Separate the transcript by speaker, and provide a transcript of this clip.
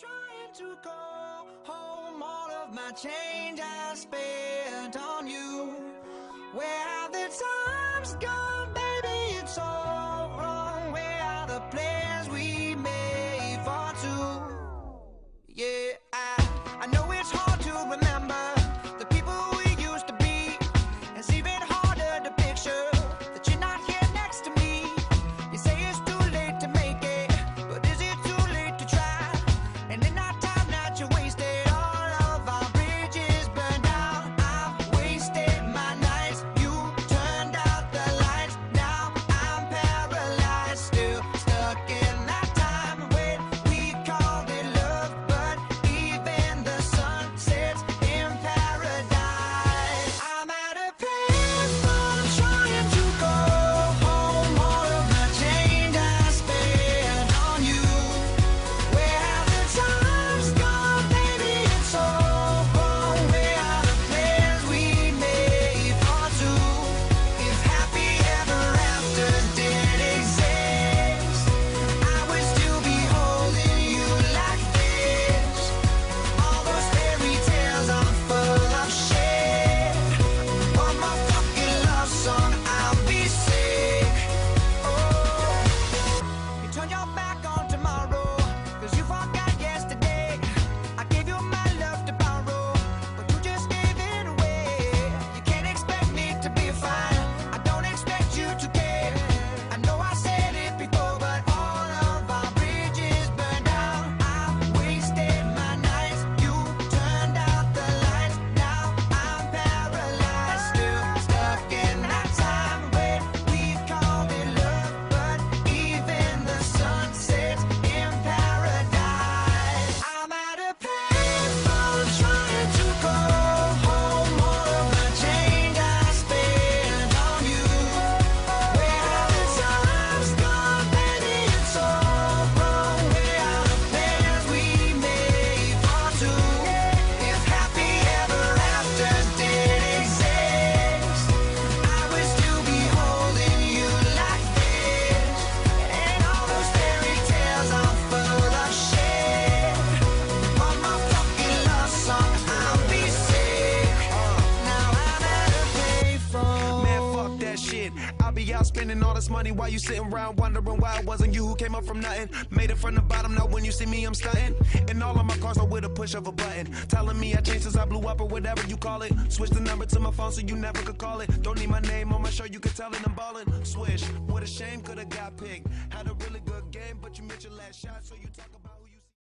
Speaker 1: trying to go home. All of my change I spent on that shit. I be out
Speaker 2: spending all this money while you sitting around wondering why it wasn't you who came up from nothing. Made it from the bottom, now when you see me, I'm stunting. And all of my cars are with a push of a button. Telling me I changed since I blew up or whatever you call it. Switch the number to my phone so you never could call it. Don't need my name on my shirt, you can tell it I'm ballin'. Swish, what a shame, could've got picked. Had a really good game, but you missed your last shot, so you talk about.